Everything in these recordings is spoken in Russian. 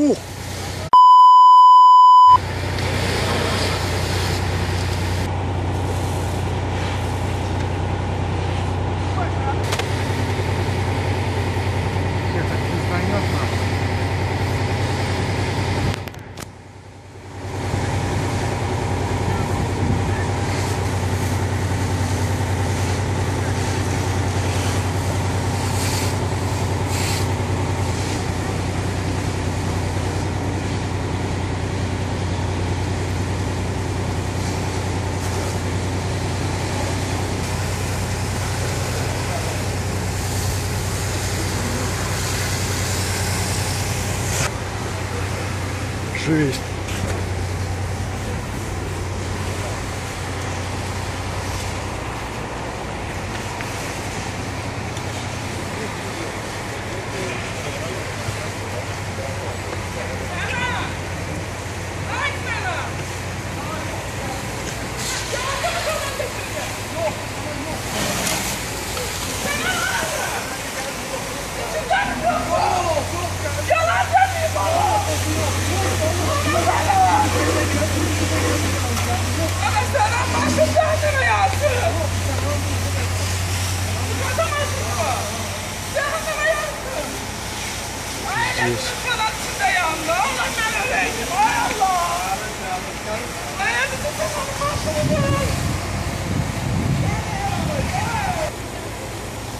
Ooh. Жесть.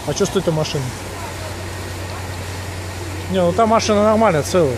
А что стоит эта машина? Не, ну та машина нормальная, целая.